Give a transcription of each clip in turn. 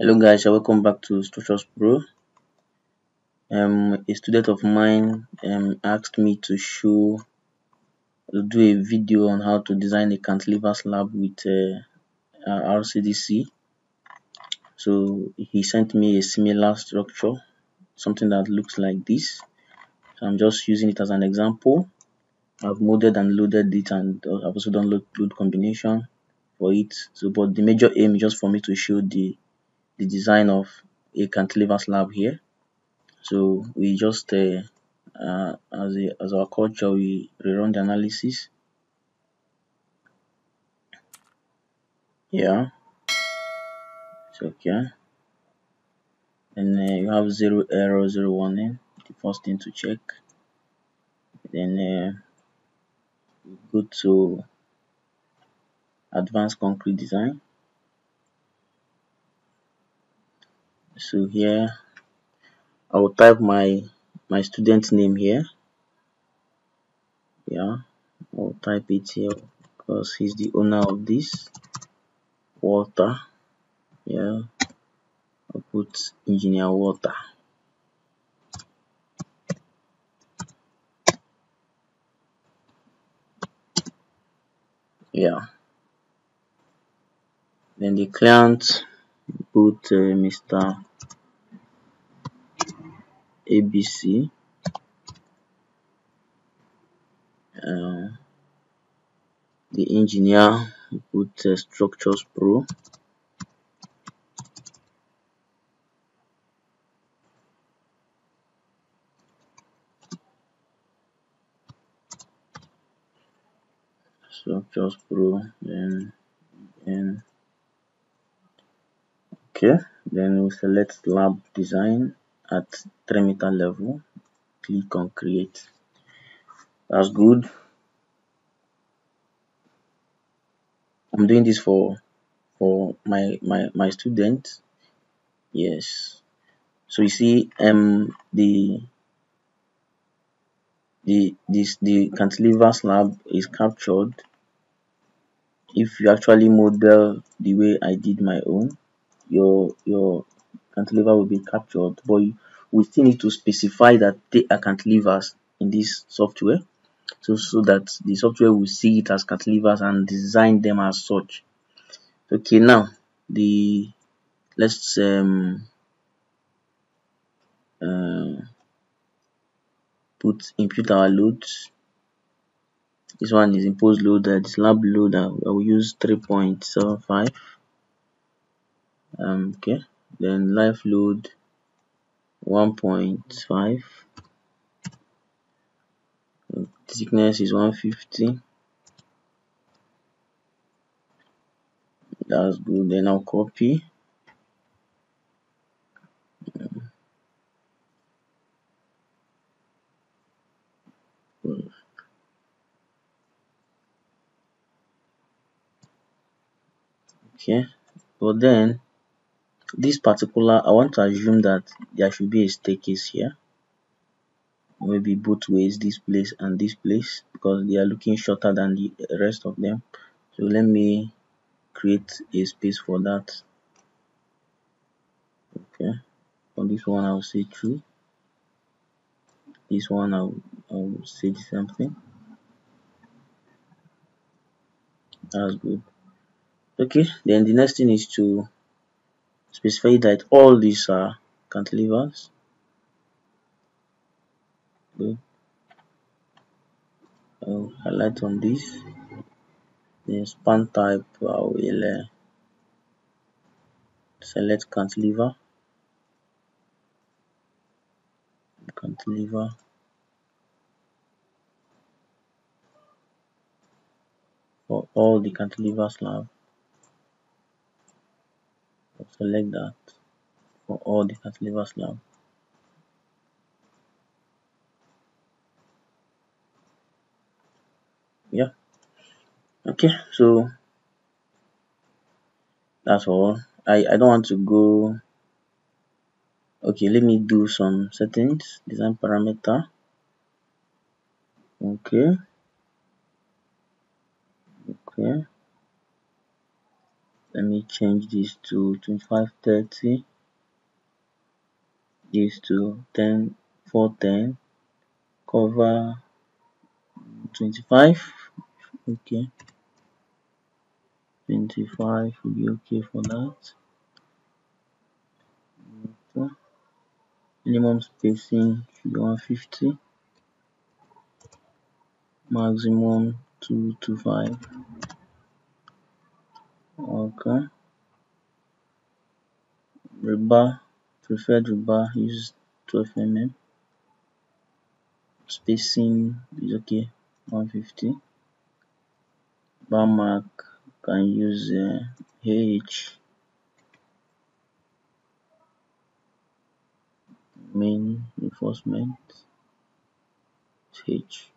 Hello guys, welcome back to Structures Pro. Um, a student of mine um, asked me to show, to do a video on how to design a cantilever slab with uh, uh, RCDC. So he sent me a similar structure, something that looks like this. So I'm just using it as an example. I've modded and loaded it and I've also done load, load combination for it. So, but the major aim is just for me to show the the design of a cantilever slab here. So we just uh, uh, as a, as our culture we rerun the analysis. Yeah, it's okay. And uh, you have zero error, zero warning. The first thing to check. Then uh, go to advanced concrete design. So here. I will type my my student name here. Yeah I'll type it here because he's the owner of this. Walter. Yeah I'll put engineer Walter. Yeah. Then the client put uh, Mr. ABC uh, the engineer put uh, structures pro. Structures pro then then okay then we select slab design at 3 meter level click on create. That's good. I'm doing this for for my my my student. Yes. So you see um the the this the cantilever slab is captured. If you actually model the way i did my own your your cantilever will be captured but we still need to specify that they are cantilevers in this software. So so that the software will see it as cantilevers and design them as such. Okay now the let's um uh, put impute our loads this one is imposed load uh, the slab load uh, I will use 3.75 um okay then live load 1.5 thickness is 150 that's good. Then I'll copy. Okay. But then this particular I want to assume that there should be a staircase here maybe both ways this place and this place because they are looking shorter than the rest of them. So let me create a space for that. Okay on this one I'll say true this one I'll, I'll say the same thing. That's good. Okay then the next thing is to specify that all these are cantilevers. Good. I'll highlight on this. Then span type I will uh, select cantilever. Cantilever. For all the cantilever slab select that for all the cantilever slab yeah. Okay so that's all. I, I don't want to go okay let me do some settings design parameter. Okay. Okay let me change this to 2530 this to 10 410 cover 25 okay. 25 will be okay for that. Okay. minimum spacing should be 150 maximum 225 okay. Rebar preferred rebar use 12 mm spacing is okay 150 bar mark can use uh, H. Main reinforcement H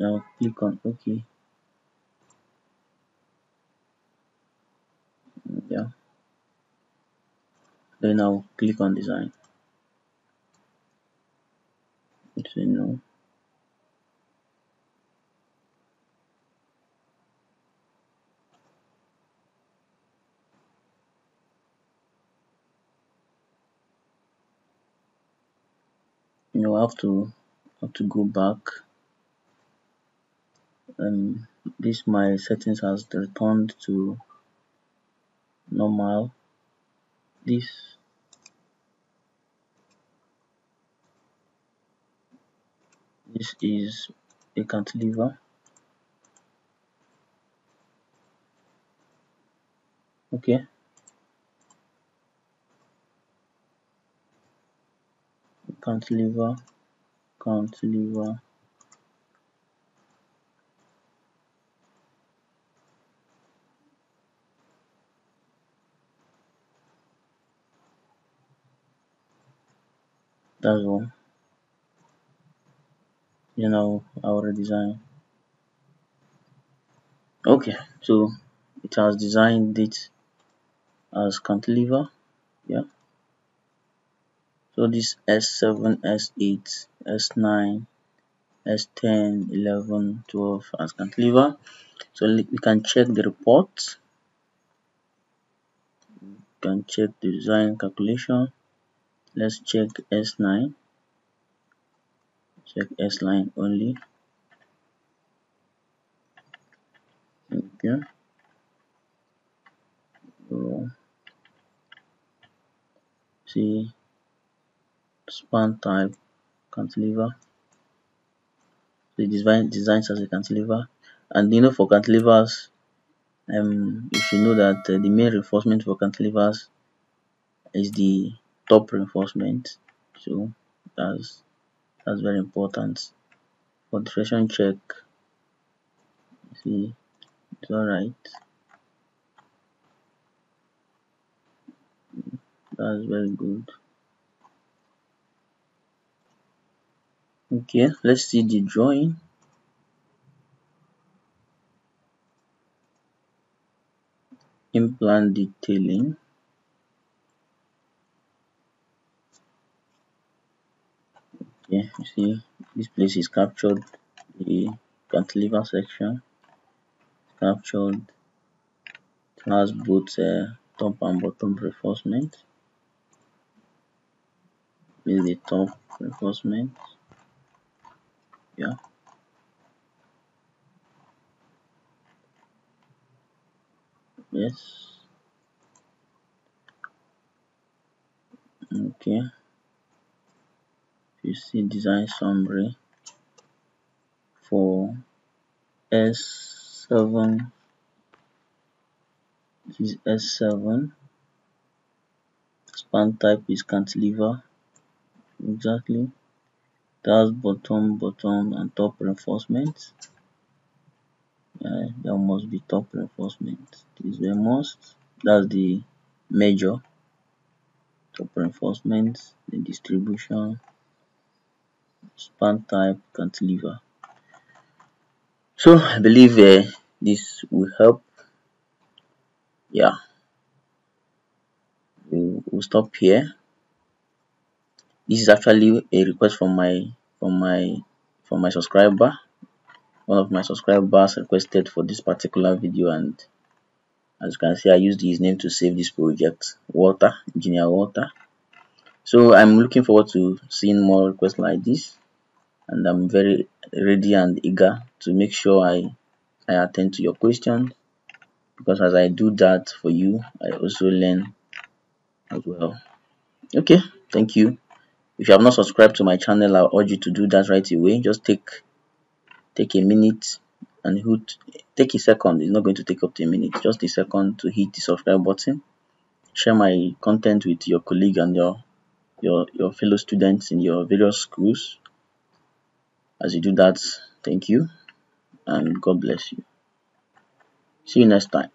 now click on OK. Yeah. Then I'll click on design. Say no. You I have to have to go back um this my settings has returned to normal. This. This is a cantilever. Okay. Cantilever cantilever that's all you know our design. Okay so it has designed it as cantilever yeah. So this s7 s8 s9 s10 11 12 as cantilever. So we can check the report. We can check the design calculation let's check s9 check S line only. Okay. So see span type cantilever. The design designs as a cantilever. And you know for cantilevers um you should know that uh, the main reinforcement for cantilevers is the top reinforcement so that's that's very important. For deflection check. See it's all right that's very good. Okay let's see the drawing. Implant detailing okay you see this place is captured the cantilever section captured has both uh, top and bottom reinforcement. This is the top reinforcement. Yeah. Yes. Okay you see design summary for S7 this is S7 span type is cantilever. Exactly. That's bottom bottom and top reinforcement uh, there must be top reinforcement this is a must that's the major. Top reinforcement the distribution span type cantilever so i believe uh, this will help. Yeah. We'll, stop here. This is actually a request from my from my from my subscriber. One of my subscribers requested for this particular video and as you can see I used his name to save this project. Walter, Engineer Walter. So I'm looking forward to seeing more requests like this and I'm very ready and eager to make sure I, I attend to your questions because as I do that for you I also learn as well. Okay, thank you. If you have not subscribed to my channel, I urge you to do that right away. Just take take a minute and hit take a second. It's not going to take up to a minute. Just a second to hit the subscribe button. Share my content with your colleague and your your your fellow students in your various schools. As you do that, thank you and God bless you. See you next time.